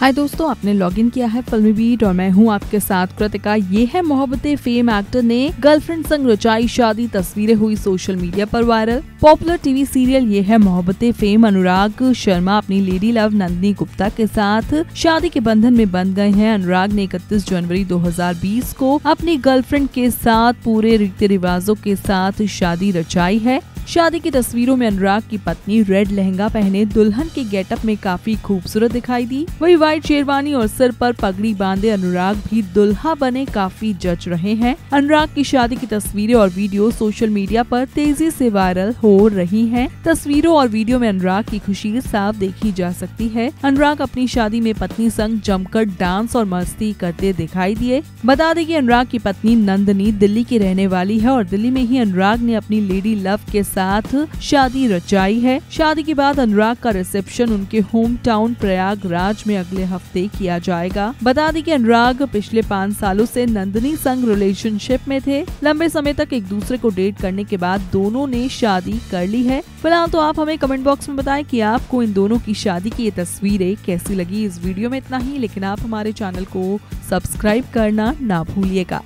हाय दोस्तों, आपने लॉगिन किया है फिल्मी बीट और मैं हूँ आपके साथ कृतिका। ये है मोहब्बत फेम एक्टर ने गर्लफ्रेंड संग रचाई शादी तस्वीरें हुई सोशल मीडिया पर viral popular TV serial Yeh Hai Mohabbat fame Anurag Sharma अपनी लेडी लव नंदिनी गुप्ता के साथ शादी के बंधन में बंध गए हैं। अनुराग ने इकतीस जनवरी 2020 को अपनी गर्लफ्रेंड के साथ पूरे रीति रिवाजों के साथ शादी रचाई है। शादी की तस्वीरों में अनुराग की पत्नी रेड लहंगा पहने दुल्हन के गेटअप में काफ़ी खूबसूरत दिखाई दी। वही व्हाइट शेरवानी और सिर पर पगड़ी बांधे अनुराग भी दुल्हा बने काफ़ी जच रहे हैं। अनुराग की शादी की तस्वीरें और वीडियो सोशल मीडिया पर तेज़ी से वायरल हो रही हैं। तस्वीरों और वीडियो में अनुराग की खुशी साफ़ देखी जा सकती है। अनुराग अपनी शादी में पत्नी संग जमकर डांस और मस्ती करते दिखाई दिए। बता दें कि अनुराग की पत्नी नंदनी दिल्ली की रहने वाली है और दिल्ली में ही अनुराग ने अपनी लेडी लव के साथ शादी रचाई है। शादी के बाद अनुराग का रिसेप्शन उनके होम टाउन प्रयागराज में अगले हफ़्ते किया जाएगा। बता दें कि अनुराग पिछले पाँच सालों से नंदनी संग रिलेशनशिप में थे। लंबे समय तक एक दूसरे को डेट करने के बाद दोनों ने शादी कर ली है। फ़िलहाल तो आप हमें कमेंट बॉक्स में बताएँ कि आपको इन दोनों की शादी की ये तस्वीरें कैसी लगी। इस वीडियो में इतना ही, लेकिन आप हमारे चैनल को सब्सक्राइब करना ना भूलिएगा।